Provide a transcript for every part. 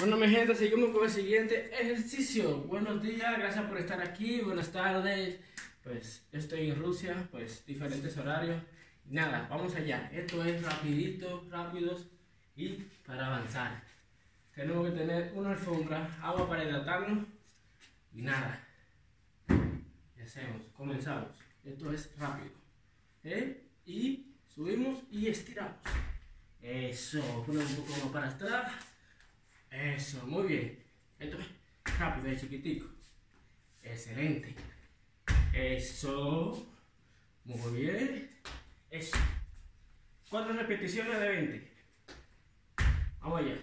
Bueno, mi gente, seguimos con el siguiente ejercicio. Buenos días, gracias por estar aquí. Buenas tardes. Pues estoy en Rusia, pues diferentes horarios. Nada, vamos allá. Esto es rapidito, rápidos y para avanzar. Tenemos que tener una alfombra, agua para hidratarnos y nada. Y hacemos, comenzamos. Esto es rápido. ¿Eh? Y subimos y estiramos. Eso, ponemos un poco más para atrás. Eso, muy bien. Esto es rápido chiquitico. Excelente. Eso. Muy bien. Eso. Cuatro repeticiones de 20. Vamos allá.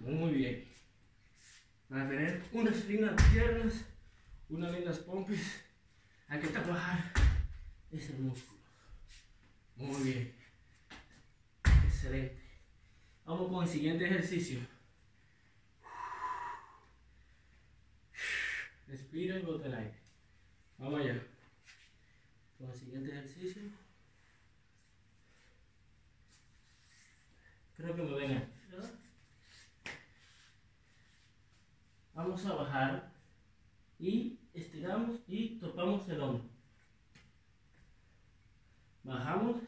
Muy bien. Para tener unas lindas piernas, unas lindas pompis, hay que trabajar ese músculo. Muy bien. Excelente. Vamos con el siguiente ejercicio. Respira y bota el aire. Vamos allá. Con el siguiente ejercicio. Creo que me ven. Vamos a bajar y estiramos y topamos el hombro. Bajamos,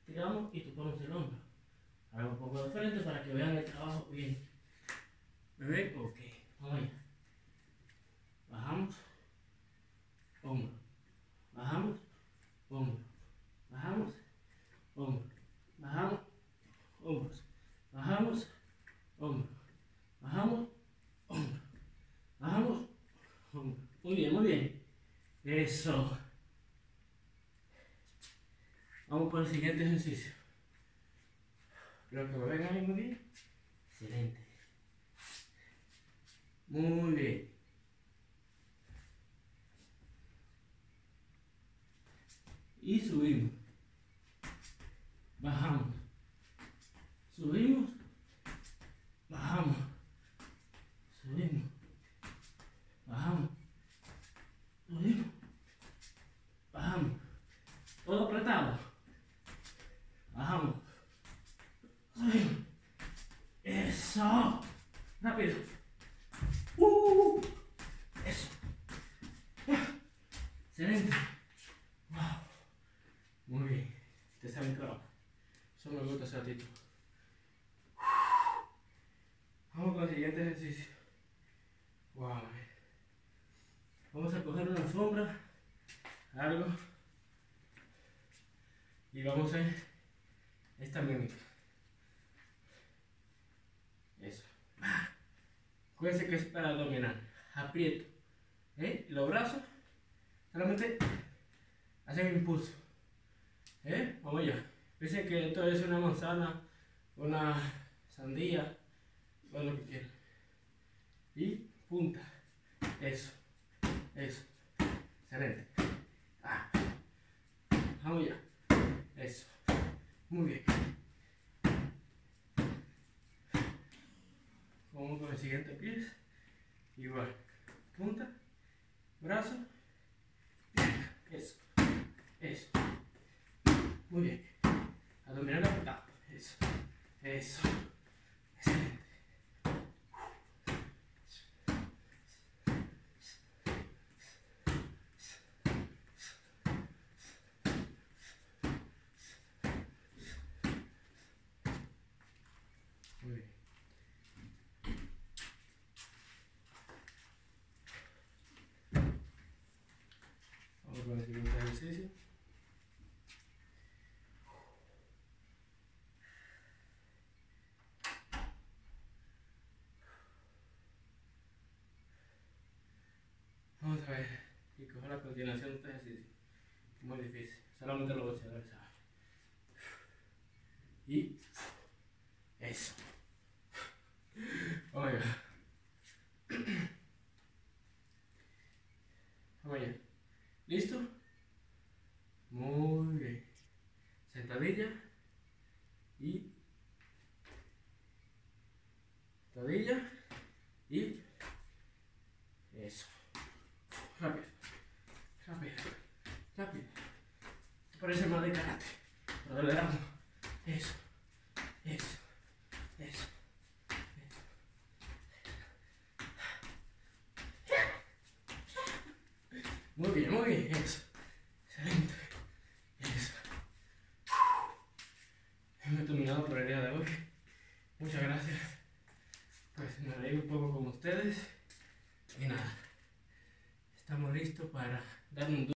estiramos y topamos el hombro. Ahora un poco de frente para que vean el trabajo bien. ¿Me ven? Ok, vamos allá. Bajamos, hombro. Bajamos, hombro. Bajamos, hombro. Bajamos, hombros. Bajamos, hombro. Bajamos, hombro. Bajamos, hombro. Muy bien, muy bien. Eso. Vamos por el siguiente ejercicio. Creo que me ven ahí muy bien. Excelente. Muy bien. Y subimos. Bajamos. Subimos. Bajamos. Subimos. Bajamos. Subimos. Bajamos. Todo apretado. Bajamos. Subimos. Eso. Rápido. Uh. Eso. Excelente. Wow. Muy bien. Te está bien claro. Eso me gusta ese ratito. Vamos con el siguiente ejercicio. Wow. Vamos a coger una alfombra, algo, y vamos a esta mímica. Eso. Acuérdense que es para abdominal. Aprieto. ¿Eh? Los brazos solamente hacen impulso. ¿Eh? Vamos allá. Dicen que esto es una manzana, una sandía, o lo que quieran. Y punta. Eso. Eso. Excelente. Ah. Vamos allá. Eso. Muy bien. Vamos con el siguiente pie. Igual. Punta. Brazo. Eso. Eso. Muy bien. Abdominal apretado. Eso. Eso. Excelente. Muy bien. Vamos con el siguiente ejercicio. Vamos a ver y coger la continuación de este ejercicio. Muy difícil. Solamente los boxeadores saben. Y eso. Vamos allá. Vamos y rodilla y eso. Rápido, rápido, rápido. Parece más de karate, pero le damos. Eso, eso, eso. Muy bien, muy bien, eso. Terminado por el día de hoy. Muchas gracias. Pues me reí un poco con ustedes. Y nada. Estamos listos para dar un